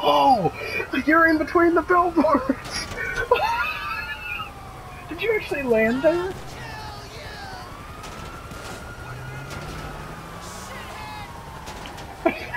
Oh! You're in between the billboards! Did you actually land there?